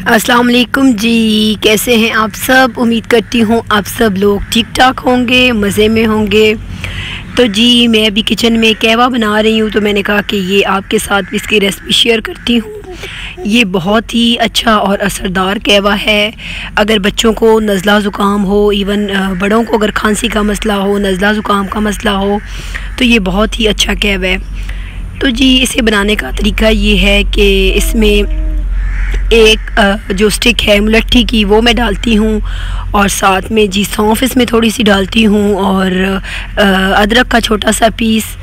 अस्सलाम वालेकुम जी, कैसे हैं आप सब? उम्मीद करती हूँ आप सब लोग ठीक ठाक होंगे, मज़े में होंगे। तो जी, मैं अभी किचन में कहवा बना रही हूँ तो मैंने कहा कि ये आपके साथ इसकी रेसिपी शेयर करती हूँ। ये बहुत ही अच्छा और असरदार कहवा है। अगर बच्चों को नज़ला ज़ुकाम हो इवन बड़ों को अगर खांसी का मसला हो, नज़ला ज़ुकाम का मसला हो तो ये बहुत ही अच्छा कहवा है। तो जी, इसे बनाने का तरीका ये है कि इसमें एक जो स्टिक है, मुलट्ठी की, वो मैं डालती हूँ। और साथ में जी सौंफ इसमें थोड़ी सी डालती हूँ और अदरक का छोटा सा पीस।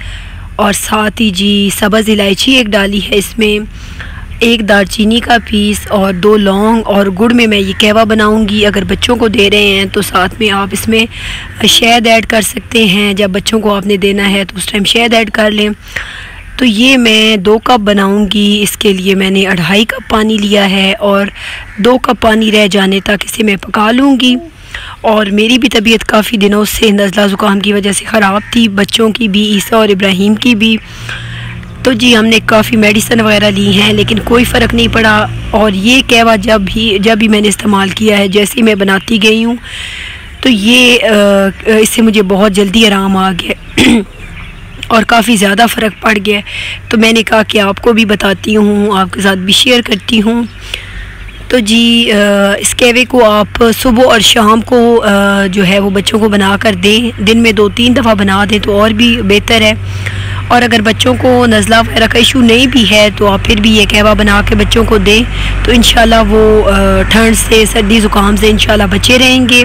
और साथ ही जी सब्ज़ इलायची एक डाली है इसमें। एक दालचीनी का पीस और दो लौंग और गुड़ में मैं ये कहवा बनाऊँगी। अगर बच्चों को दे रहे हैं तो साथ में आप इसमें शहद ऐड कर सकते हैं। जब बच्चों को आपने देना है तो उस टाइम शहद ऐड कर लें। तो ये मैं दो कप बनाऊँगी। इसके लिए मैंने अढ़ाई कप पानी लिया है और दो कप पानी रह जाने तक इसे मैं पका लूँगी। और मेरी भी तबीयत काफ़ी दिनों से नज़ला ज़ुकाम की वजह से ख़राब थी, बच्चों की भी, ईसा और इब्राहिम की भी। तो जी, हमने काफ़ी मेडिसन वगैरह ली हैं, लेकिन कोई फ़र्क नहीं पड़ा। और ये कहवा जब भी जब भी मैंने इस्तेमाल किया है, जैसे ही मैं बनाती गई हूँ तो ये इससे मुझे बहुत जल्दी आराम आ गया। और काफ़ी ज़्यादा फ़र्क पड़ गया तो मैंने कहा कि आपको भी बताती हूँ, आपके साथ भी शेयर करती हूँ। तो जी इस कहवे को आप सुबह और शाम को जो है वो बच्चों को बना कर दें। दिन में दो तीन दफ़ा बना दें तो और भी बेहतर है। और अगर बच्चों को नज़ला वगैरह का इशू नहीं भी है तो आप फिर भी ये कहवा बना के बच्चों को दें। तो इन वो ठंड से, सर्दी, ज़ुकाम से इन बचे रहेंगे।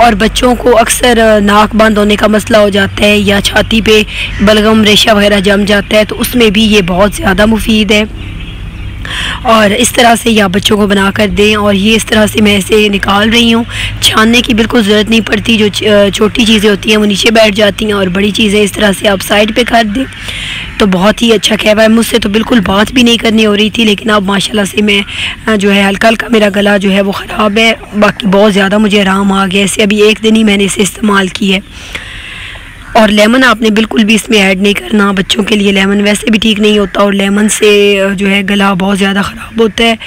और बच्चों को अक्सर नाक बंद होने का मसला हो जाता है या छाती पे बलगम, रेशा वगैरह जम जाता है तो उसमें भी ये बहुत ज़्यादा मुफीद है। और इस तरह से या बच्चों को बना कर दें और ये इस तरह से मैं इसे निकाल रही हूँ। छानने की बिल्कुल ज़रूरत नहीं पड़ती, जो छोटी चीज़ें होती हैं वो नीचे बैठ जाती हैं और बड़ी चीज़ें इस तरह से आप साइड पे कर दें। तो बहुत ही अच्छा कहवा है। मुझसे तो बिल्कुल बात भी नहीं करनी हो रही थी, लेकिन अब माशाल्लाह से मैं जो है हल्का हल्का मेरा गला जो है वो ख़राब है। बाकी बहुत ज़्यादा मुझे आराम आ गया। ऐसे अभी एक दिन ही मैंने इसे इस्तेमाल की है। और लेमन आपने बिल्कुल भी इसमें ऐड नहीं करना। बच्चों के लिए लेमन वैसे भी ठीक नहीं होता और लेमन से जो है गला बहुत ज़्यादा ख़राब होता है।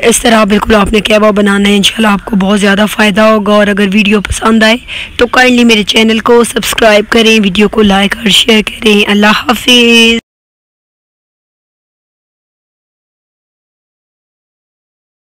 इस तरह बिल्कुल आपने कहवा बनाना है। इंशाल्लाह आपको बहुत ज़्यादा फ़ायदा होगा और अगर वीडियो पसंद आए तो काइंडली मेरे चैनल को सब्सक्राइब करें, वीडियो को लाइक और शेयर करें। अल्लाह हाफिज़।